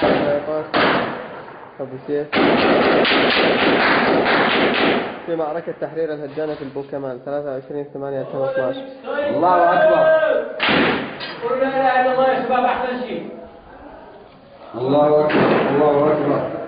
سيطر في معركة تحرير الهجانة في البوكمان 23 8 2012 الله أكبر. قلنا لا إله إلا الله يا شباب أحسن شيء. الله أكبر الله أكبر.